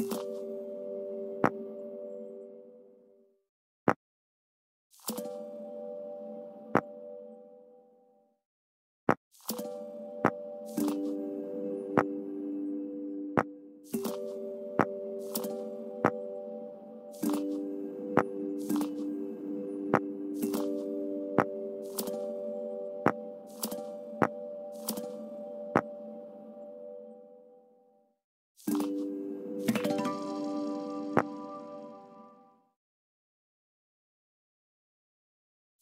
あ!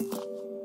you